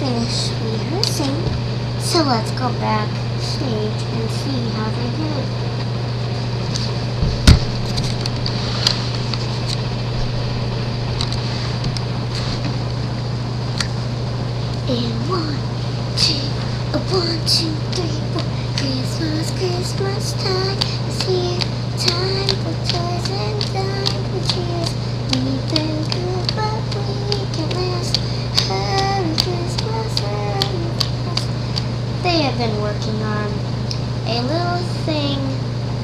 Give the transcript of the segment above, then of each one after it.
finished rehearsing, so let's go backstage and see how they did. And one, two, one, two, three, four. Christmas, Christmas time Have been working on a little thing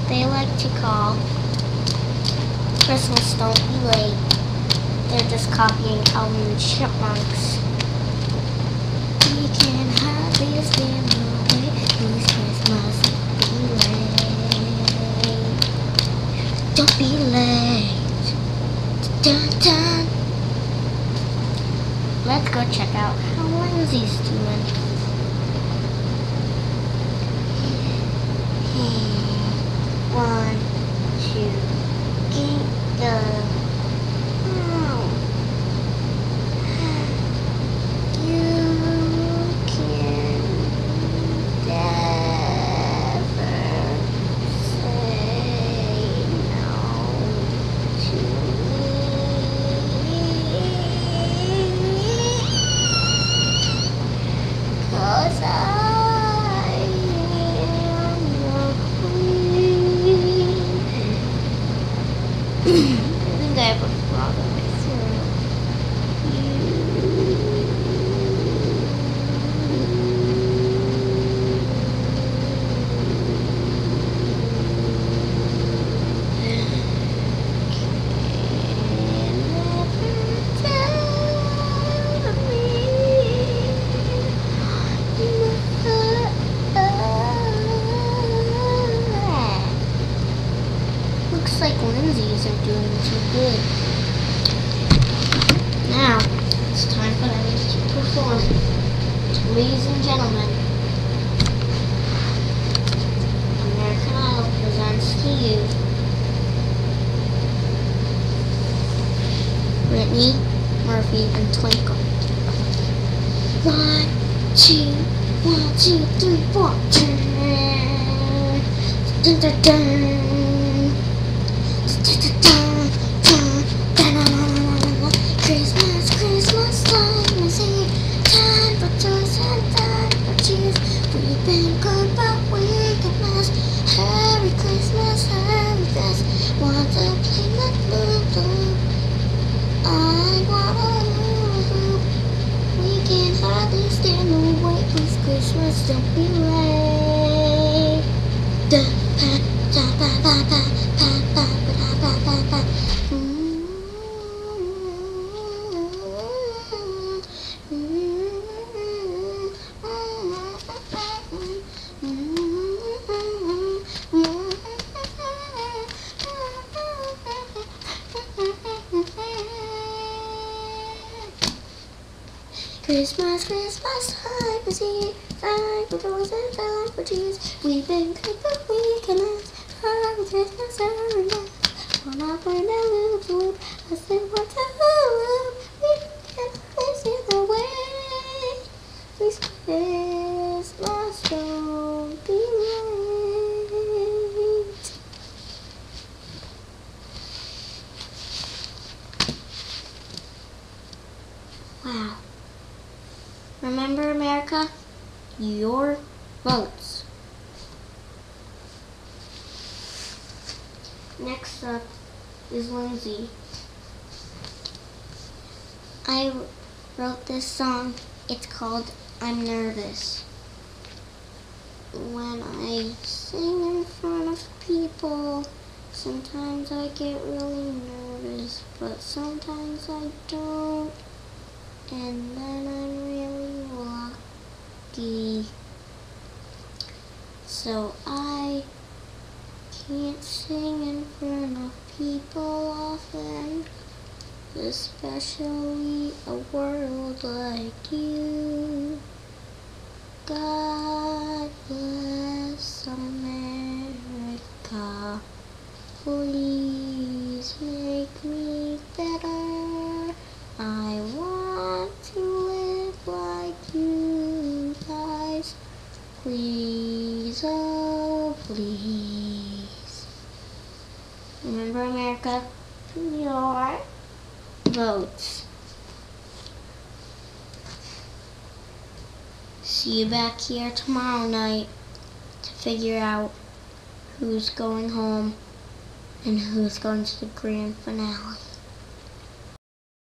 they like to call Christmas Don't Be Late. They're just copying Alvin and Chipmunks. We can hardly stand away. Who's Christmas? Be late. Don't be late. Dun dun. Let's go check out how Lindsey's doing. One, two, get the. Oh. You can never say no to me. Cause I am your queen. I think I have a frog in my throat. Looks like Lindsey's are doing too good. Now, it's time for them to perform. Ladies and gentlemen, American Idol presents to you Whitney, Murphy, and Twinkle. One, two, one, two, three, four. Dun, dun, dun. Christmas, Late. Pa, pa, pa, pa, pa, pa, pa, pa, pa, pa. Christmas, Christmas time is here. Thank you, Lord, thank for Jesus. We've been good, but we can ask. Our righteousness are enough. When I find a loop, loop, I say what to love. We can always see the way. This is my be right. Wow. Remember America? Your votes. Next up is Lindsey. I wrote this song. It's called I'm Nervous. When I sing in front of people, sometimes I get really nervous, but sometimes I don't. And then I'm really So I can't sing in front of people often, especially a world like you. God bless America. Please make me better. I want to live like you. Please. Remember, America? Your votes. See you back here tomorrow night to figure out who's going home and who's going to the grand finale.